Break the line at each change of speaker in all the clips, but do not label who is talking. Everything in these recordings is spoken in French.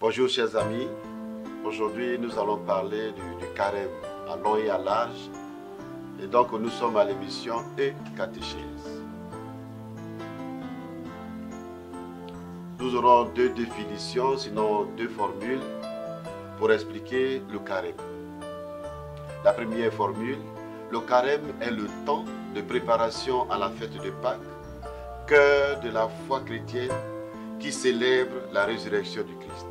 Bonjour chers amis, aujourd'hui nous allons parler du, carême à long et à large. Et donc nous sommes à l'émission E catéchèse. Nous aurons deux définitions, sinon deux formules pour expliquer le carême. La première formule, le carême est le temps de préparation à la fête de Pâques, cœur de la foi chrétienne qui célèbre la résurrection du Christ.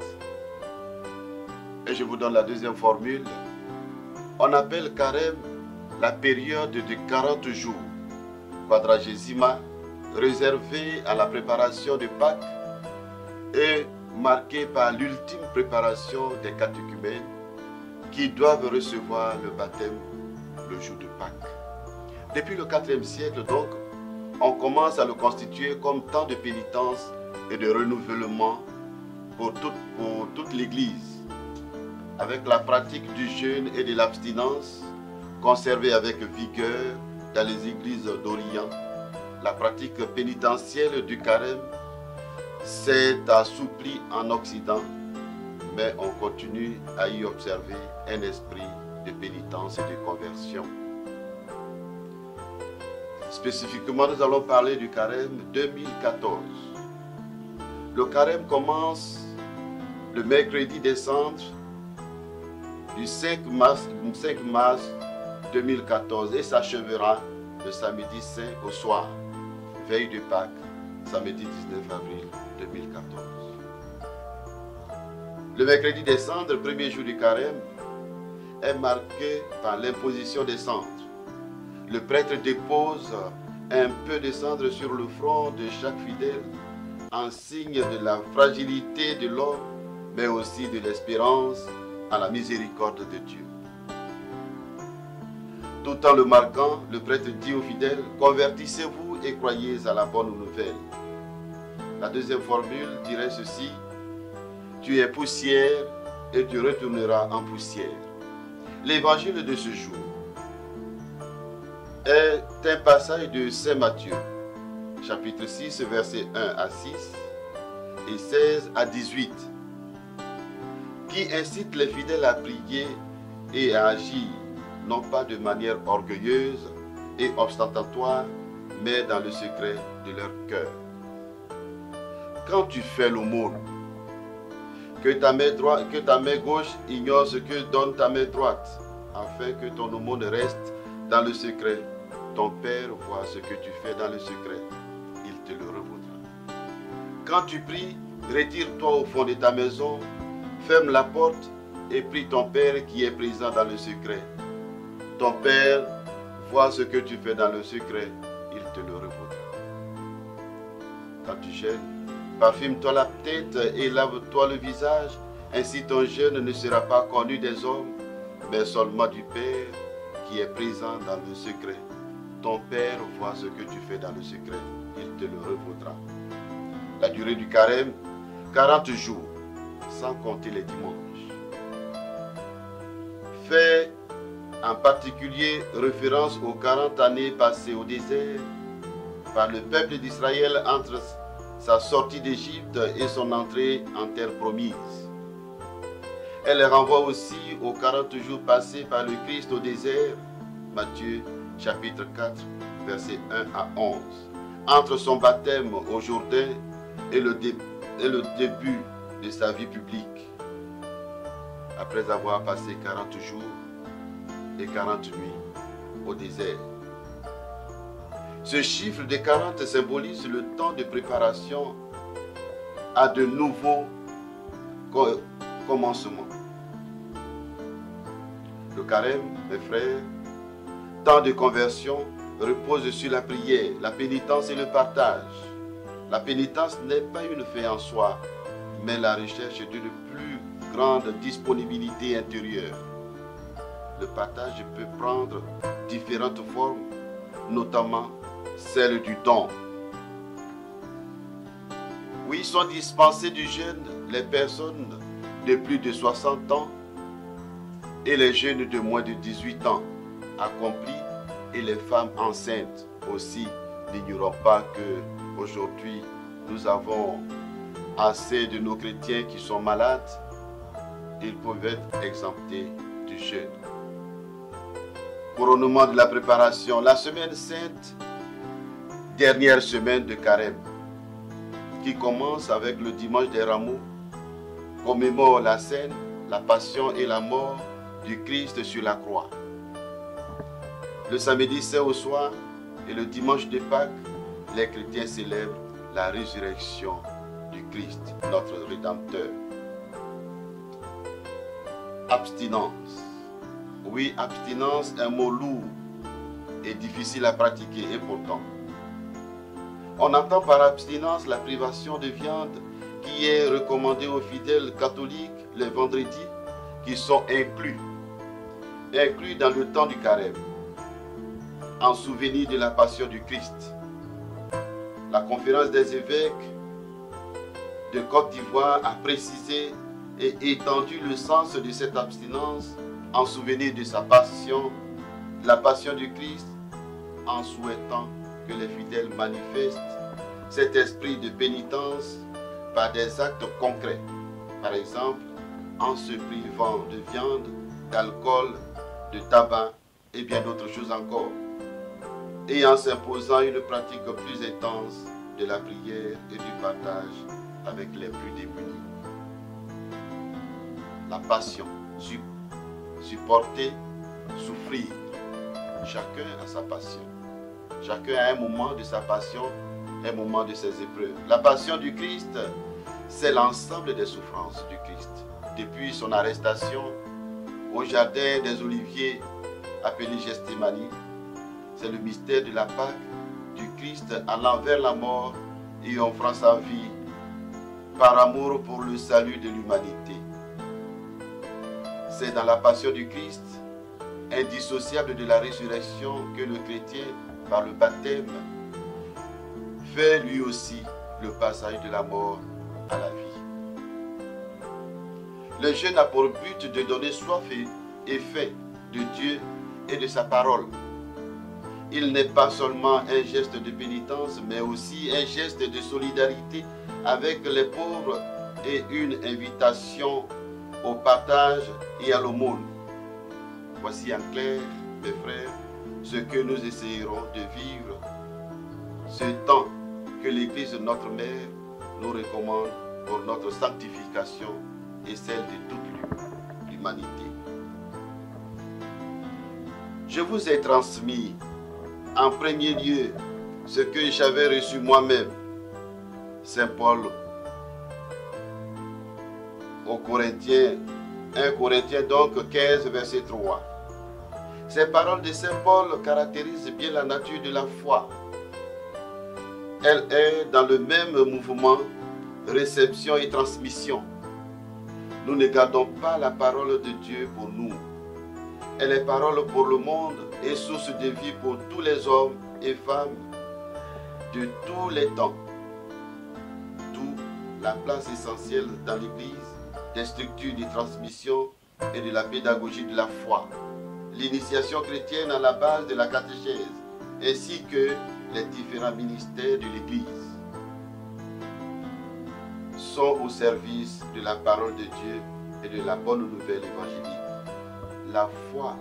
Et je vous donne la deuxième formule. On appelle carême la période de 40 jours, quadragésima, réservée à la préparation de Pâques et marquée par l'ultime préparation des catéchumènes qui doivent recevoir le baptême le jour de Pâques. Depuis le IVe siècle, donc, on commence à le constituer comme temps de pénitence et de renouvellement pour toute, pour toute l'Église avec la pratique du jeûne et de l'abstinence, conservée avec vigueur dans les églises d'Orient, la pratique pénitentielle du carême s'est assouplie en Occident, mais on continue à y observer un esprit de pénitence et de conversion. Spécifiquement, nous allons parler du carême 2014. Le carême commence le mercredi décembre du 5 mars, 5 mars 2014 et s'achèvera le samedi saint au soir, veille de Pâques, samedi 19 avril 2014. Le mercredi des cendres, premier jour du carême, est marqué par l'imposition des cendres. Le prêtre dépose un peu de cendre sur le front de chaque fidèle en signe de la fragilité de l'homme, mais aussi de l'espérance à la miséricorde de Dieu. Tout en le marquant, le prêtre dit aux fidèles, convertissez-vous et croyez à la bonne nouvelle. La deuxième formule dirait ceci, tu es poussière et tu retourneras en poussière. L'évangile de ce jour est un passage de Saint Matthieu, chapitre 6, versets 1 à 6 et 16 à 18 qui incite les fidèles à prier et à agir, non pas de manière orgueilleuse et ostentatoire, mais dans le secret de leur cœur. Quand tu fais l'aumône, que ta main droite, que ta main gauche ignore ce que donne ta main droite, afin que ton aumône reste dans le secret. Ton Père voit ce que tu fais dans le secret, Quand tu pries, retire-toi au fond de ta maison Ferme la porte et prie ton Père qui est présent dans le secret. Ton Père voit ce que tu fais dans le secret, il te le revaudra. Quand tu gênes, parfume-toi la tête et lave-toi le visage, ainsi ton jeûne ne sera pas connu des hommes, mais seulement du Père qui est présent dans le secret. Ton Père voit ce que tu fais dans le secret, il te le revaudra. La durée du carême, 40 jours sans compter les dimanches. Fait en particulier référence aux 40 années passées au désert par le peuple d'Israël entre sa sortie d'Égypte et son entrée en terre promise. Elle renvoie aussi aux 40 jours passés par le Christ au désert, Matthieu chapitre 4, versets 1 à 11, entre son baptême au Jourdain et le, début de sa vie publique, après avoir passé 40 jours et 40 nuits au désert. Ce chiffre de 40 symbolise le temps de préparation à de nouveaux commencements. Le carême, mes frères, temps de conversion repose sur la prière, la pénitence et le partage. La pénitence n'est pas une fin en soi, mais la recherche d'une plus grande disponibilité intérieure. Le partage peut prendre différentes formes, notamment celle du don. Oui, sont dispensés du jeûne les personnes de plus de 60 ans et les jeunes de moins de 18 ans accomplis et les femmes enceintes aussi. N'ignorons pas que aujourd'hui nous avons assez de nos chrétiens qui sont malades, ils peuvent être exemptés du jeûne. Couronnement de la préparation, la semaine sainte, dernière semaine de carême, qui commence avec le dimanche des rameaux, commémore la scène, la passion et la mort du Christ sur la croix. Le samedi saint au soir et le dimanche de Pâques, les chrétiens célèbrent la résurrection du Christ, notre Rédempteur. Abstinence. Oui, abstinence, un mot lourd et difficile à pratiquer et pourtant. On entend par abstinence la privation de viande qui est recommandée aux fidèles catholiques les vendredis qui sont inclus, inclus dans le temps du carême, en souvenir de la passion du Christ. La conférence des évêques de Côte d'Ivoire a précisé et étendu le sens de cette abstinence en souvenir de sa passion, la passion du Christ, en souhaitant que les fidèles manifestent cet esprit de pénitence par des actes concrets. Par exemple, en se privant de viande, d'alcool, de tabac et bien d'autres choses encore. Et en s'imposant une pratique plus intense de la prière et du partage avec les plus démunis. La passion, supporter, souffrir. Chacun a sa passion. Chacun a un moment de sa passion, un moment de ses épreuves. La passion du Christ, c'est l'ensemble des souffrances du Christ. Depuis son arrestation au jardin des Oliviers appelé Gestémanie, c'est le mystère de la Pâque du Christ allant vers la mort et offrant sa vie par amour pour le salut de l'humanité. C'est dans la passion du Christ, indissociable de la résurrection, que le chrétien, par le baptême, fait lui aussi le passage de la mort à la vie. Le jeûne a pour but de donner soif et faim de Dieu et de sa parole. Il n'est pas seulement un geste de pénitence, mais aussi un geste de solidarité avec les pauvres et une invitation au partage et à l'aumône. Voici en clair, mes frères, ce que nous essayerons de vivre, ce temps que l'Église notre Mère nous recommande pour notre sanctification et celle de toute l'humanité. Je vous ai transmis en premier lieu ce que j'avais reçu moi-même. Saint Paul aux Corinthiens, 1 Corinthiens donc 15, verset 3. Ces paroles de Saint Paul caractérisent bien la nature de la foi. Elle est dans le même mouvement réception et transmission. Nous ne gardons pas la parole de Dieu pour nous. Elle est parole pour le monde et source de vie pour tous les hommes et femmes de tous les temps. D'où la place essentielle dans l'Église des structures de transmission et de la pédagogie de la foi, l'initiation chrétienne à la base de la catéchèse, ainsi que les différents ministères de l'Église sont au service de la parole de Dieu et de la bonne nouvelle évangélique. La foi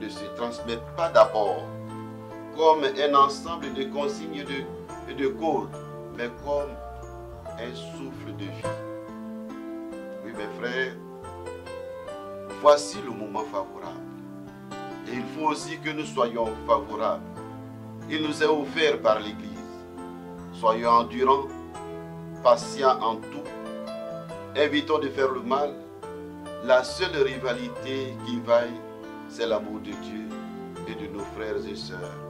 ne se transmet pas d'abord comme un ensemble de consignes et de codes, mais comme un souffle de vie. Oui, mes frères, voici le moment favorable. Et il faut aussi que nous soyons favorables. Il nous est offert par l'Église. Soyons endurants, patients en tout. Évitons de faire le mal. La seule rivalité qui vaille, c'est l'amour de Dieu et de nos frères et sœurs.